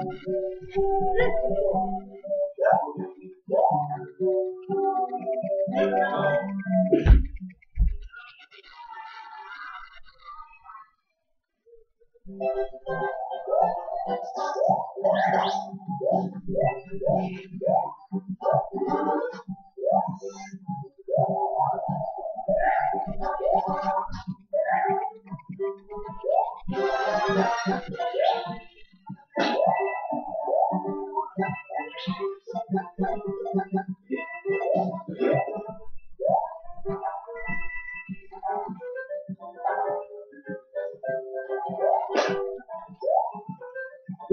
Yeah.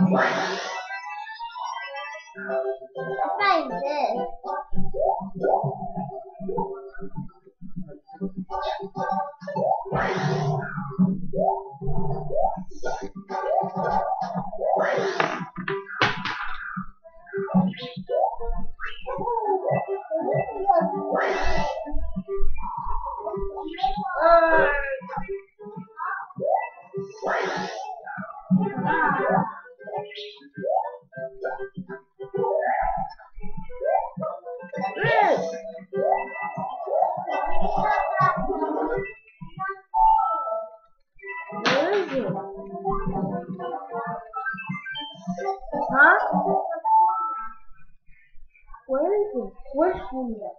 ミサイ。Hã? Quanto? Coxinha.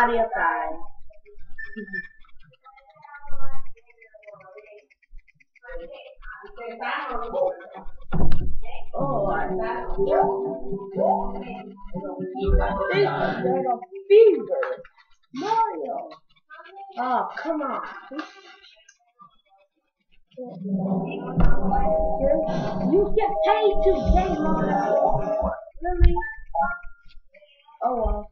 Okay, Mario Kart. Oh, I is little. Oh, come on. You get paid to play Mario. Really? Oh well.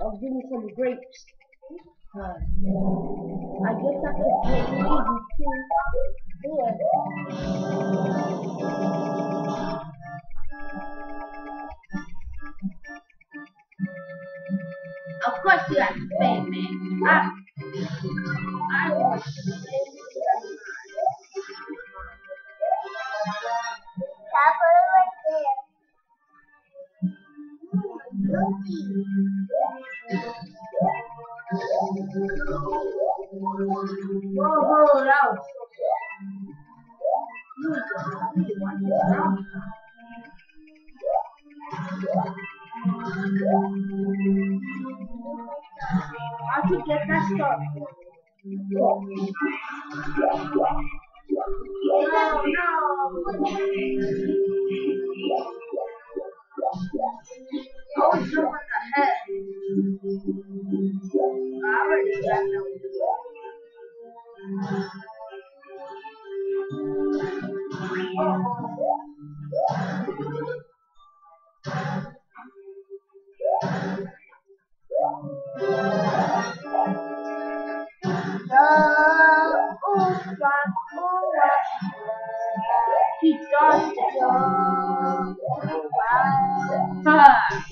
Oh, give me some grapes. Huh. I guess I could get maybe two. Yeah. Of course you have to pay, man. I, I want to Stop want to. Get that stuff? No, no. Oh, it's over the head. I already got that. got. He got to go to.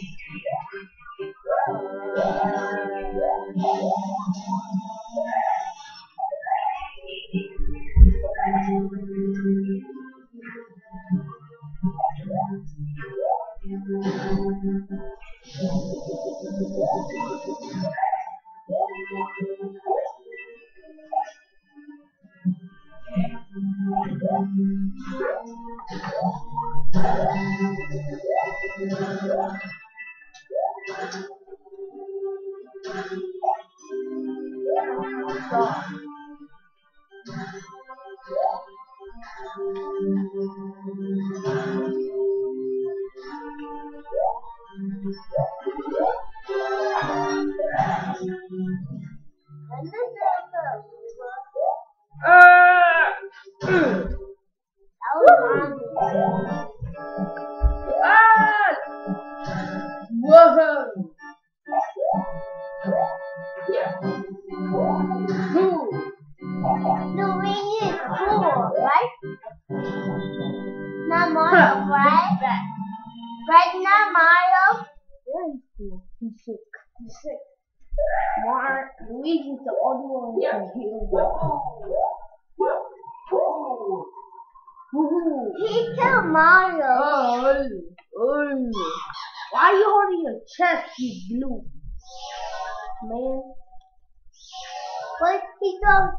Whoa! Luigi's the only one who can heal Woohoo! He killed Mario. Oh, oh. Why are you holding your chest, you blue man? But he goes,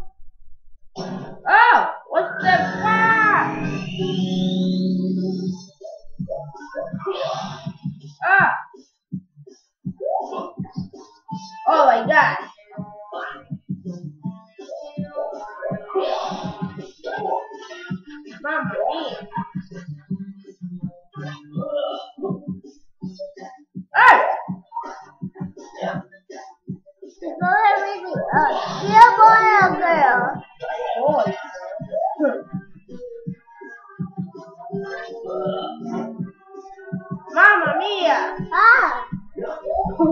Oh, what's that? Ah! Oh my god! Good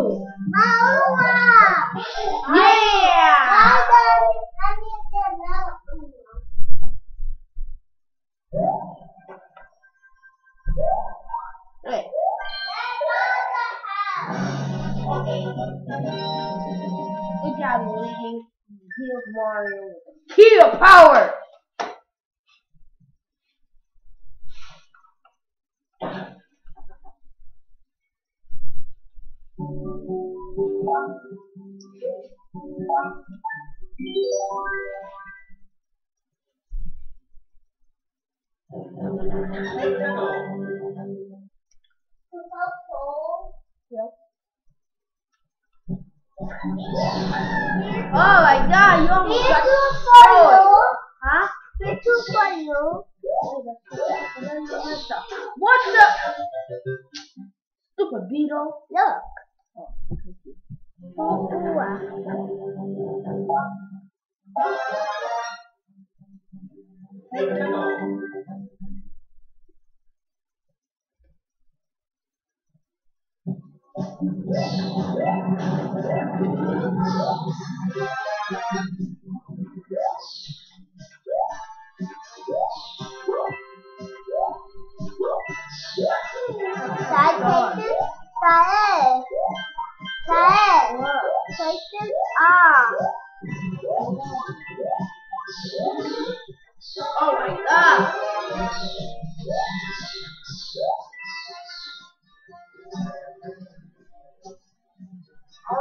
job, Luigi. Healed Mario of power! Oh my god, you almost Here's got two for destroyed. you. Huh? Two for you. What the? Stupid beetle. Look. Oh, oh ah. Thank you.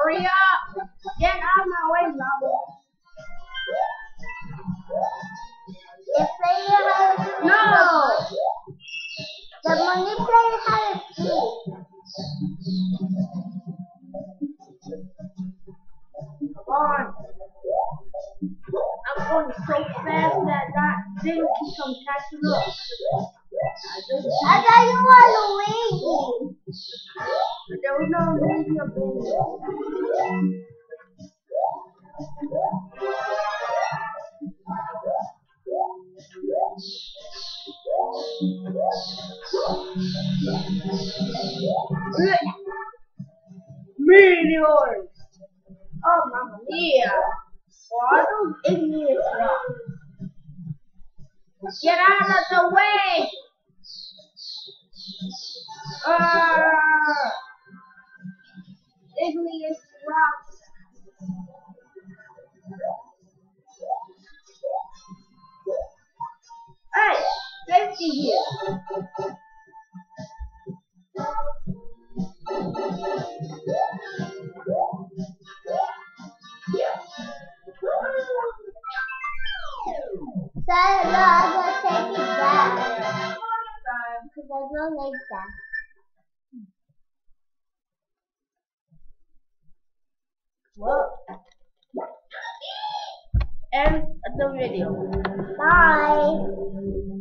Hurry up. Get out of my way, Lava. The player No. The money player has two. Come on. I'm going so fast that that thing keeps on catching up. I I thought you were Luigi. Meteors! Oh, mamma mia! Waddle in me from. Get out of the way! Uh, Igneous rocks 50 here. So I'm going to take it back. Because I don't like that. Well, end the video. Bye.